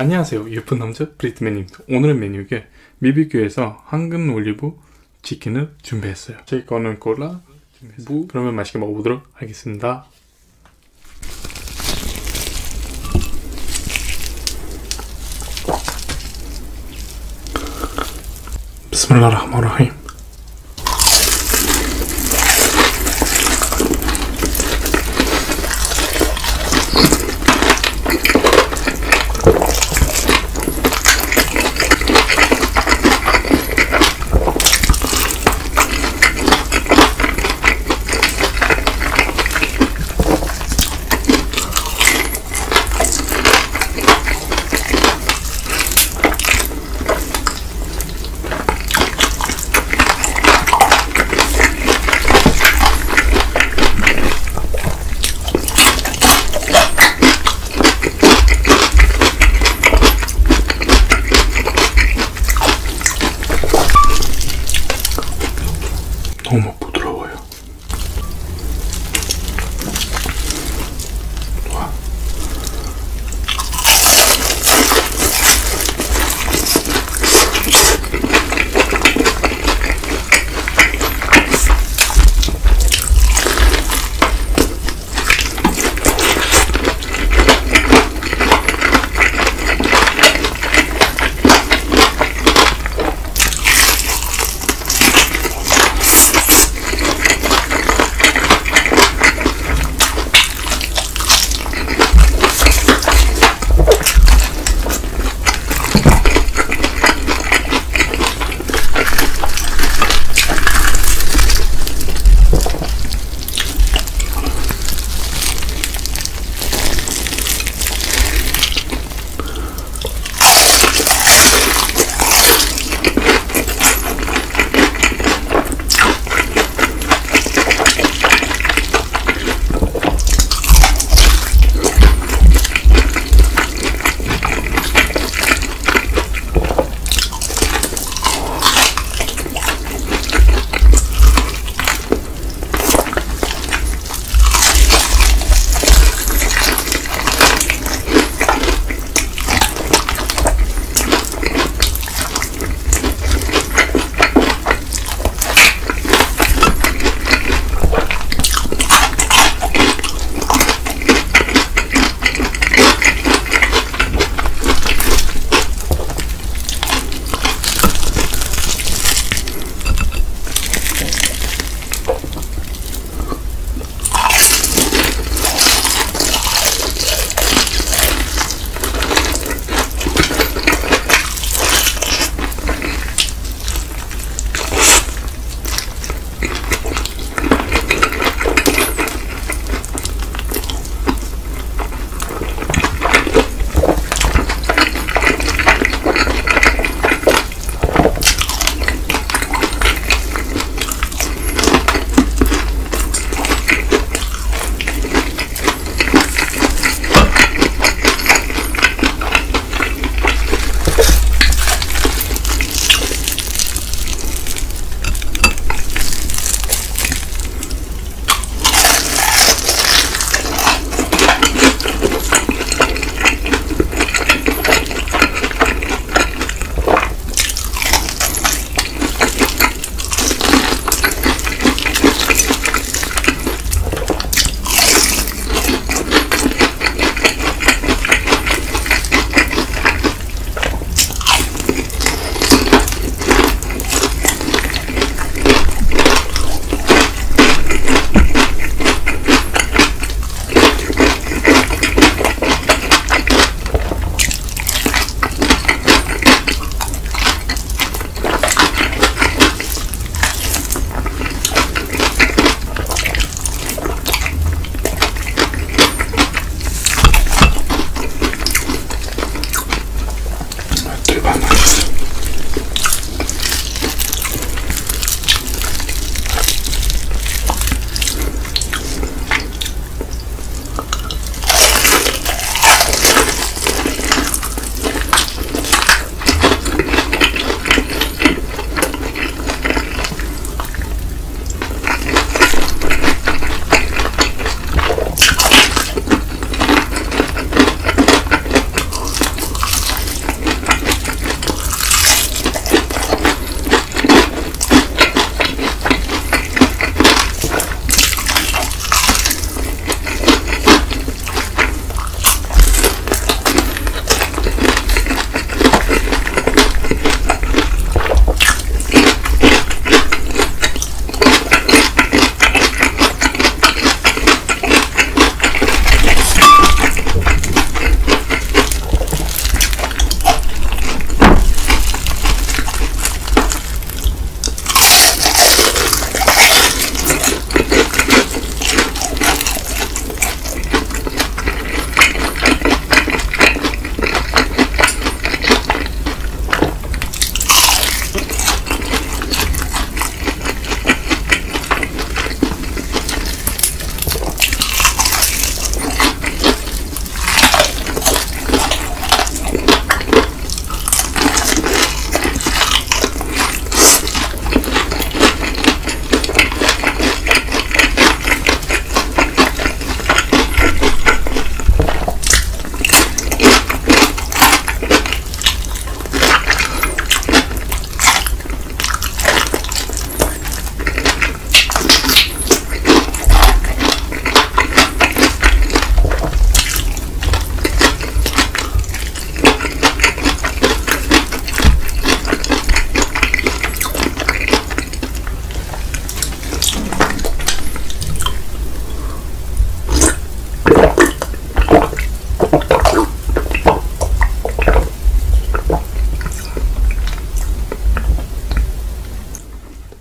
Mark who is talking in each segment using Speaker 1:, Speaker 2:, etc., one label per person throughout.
Speaker 1: 안녕하세요 예쁜 남자 브리트맨입니다. 오늘의 메뉴에 비비큐에서 황금 올리브 치킨을 준비했어요. 제 거는 콜라 무. 그러면 맛있게 먹어보도록 하겠습니다. 비스밀라흐마니라힘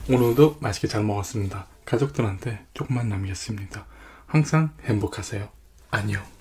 Speaker 1: 저도 맛있게 잘 먹었습니다. 가족들한테 조금만 남겼습니다. 항상 행복하세요. 안녕.